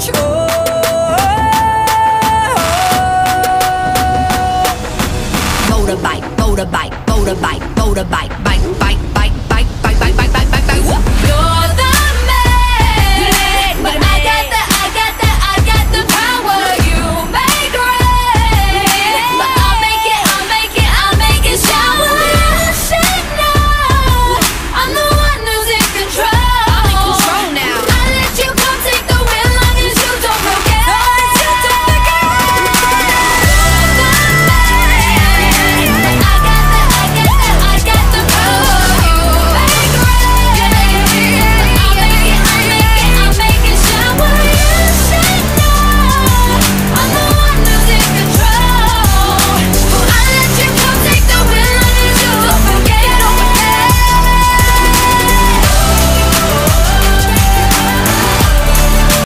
control. Motorbike, motorbike, motorbike, motorbike